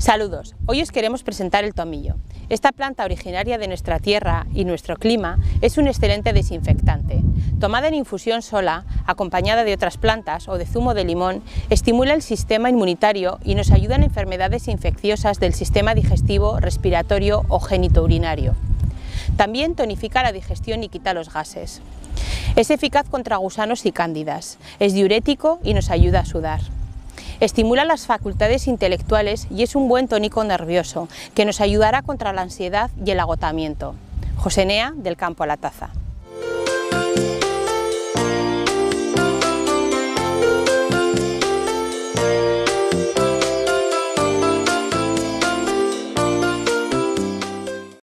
Saludos, hoy os queremos presentar el tomillo. Esta planta originaria de nuestra tierra y nuestro clima es un excelente desinfectante. Tomada en infusión sola, acompañada de otras plantas o de zumo de limón, estimula el sistema inmunitario y nos ayuda en enfermedades infecciosas del sistema digestivo, respiratorio o genitourinario. También tonifica la digestión y quita los gases. Es eficaz contra gusanos y cándidas, es diurético y nos ayuda a sudar. Estimula las facultades intelectuales y es un buen tónico nervioso que nos ayudará contra la ansiedad y el agotamiento. Josenea del Campo a la Taza.